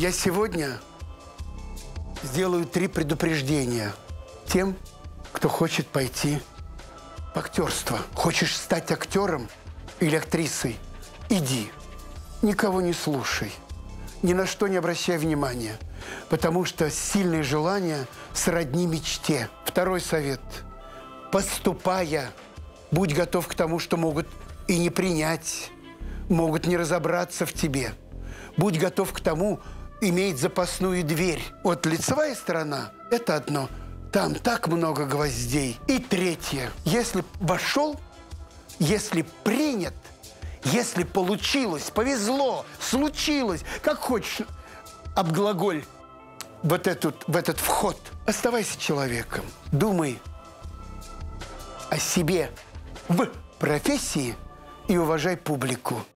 Я сегодня сделаю три предупреждения тем, кто хочет пойти в актерство. Хочешь стать актером или актрисой? Иди. Никого не слушай. Ни на что не обращай внимания. Потому что сильные желания сродни мечте. Второй совет. Поступая, будь готов к тому, что могут и не принять, могут не разобраться в тебе. Будь готов к тому, иметь запасную дверь. Вот лицевая сторона – это одно. Там так много гвоздей. И третье. Если вошел, если принят, если получилось, повезло, случилось, как хочешь, обглаголь вот этот, в этот вход. Оставайся человеком. Думай о себе в профессии и уважай публику.